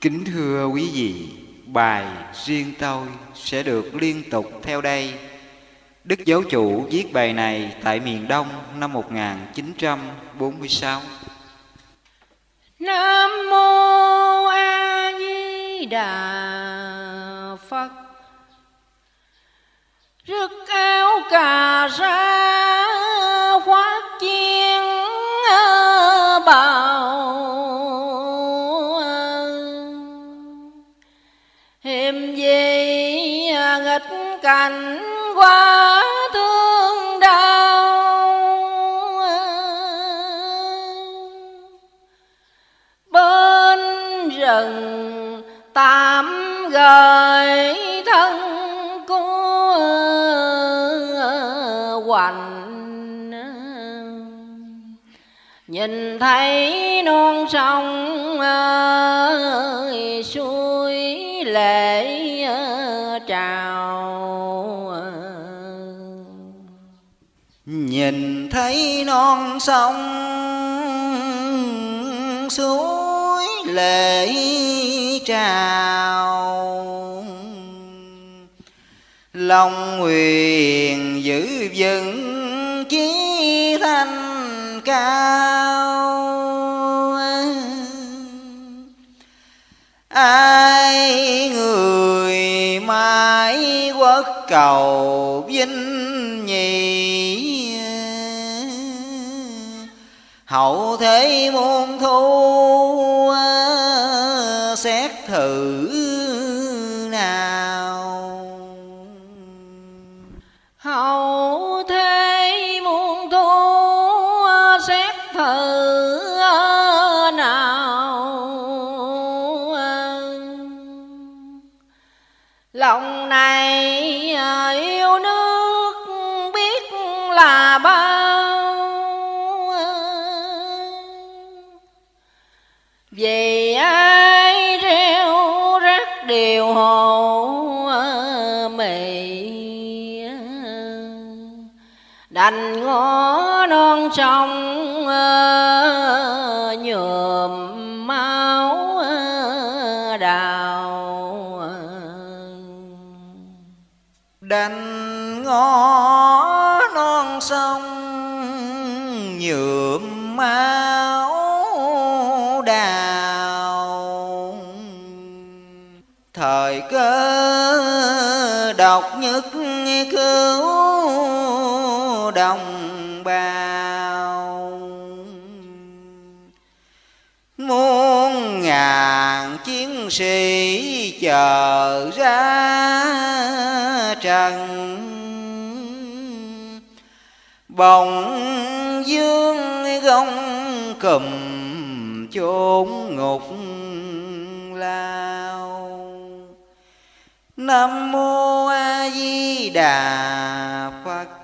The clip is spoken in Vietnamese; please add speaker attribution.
Speaker 1: Kính thưa quý vị, bài riêng tôi sẽ được liên tục theo đây. Đức Giáo chủ viết bài này tại miền Đông năm 1946.
Speaker 2: Nam mô A Di Đà Phật. Rực áo cà ra hiểm gì à, nghịch cảnh quá thương đau. Bên rừng tạm gợi thân của à, hoành. Nhìn thấy non sông ơi suối lệ trào ờ, ờ.
Speaker 1: Nhìn thấy non sông suối lệ trào, Lòng nguyện giữ vững chí thanh cao. Ai cầu vinh nhị. Hậu thế muôn thu à, xét thử nào.
Speaker 2: Hậu thế muôn thu à, xét thử à, nào. Lòng này yêu nước biết là bao. Vì ai reo rắc điều hồ mì đành ngõ non sông ơi
Speaker 1: đành ngõ non sông nhuộm máu đào. Thời cơ độc nhất cứu đồng bào. Muôn ngàn chiến sĩ chờ ra trần bồng dương gông cùm chốn ngục lao. Nam mô a di đà phật.